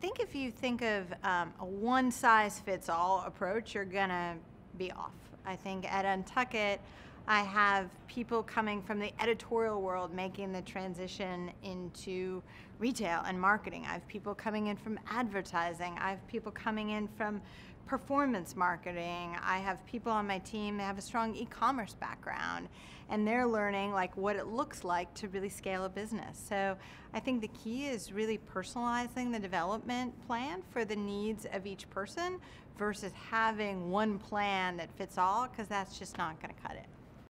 think if you think of um, a one size fits all approach, you're going to be off. I think at Untuckit, I have people coming from the editorial world making the transition into retail and marketing. I have people coming in from advertising. I have people coming in from performance marketing. I have people on my team that have a strong e-commerce background and they're learning like what it looks like to really scale a business. So I think the key is really personalizing the development plan for the needs of each person versus having one plan that fits all because that's just not going to cut it.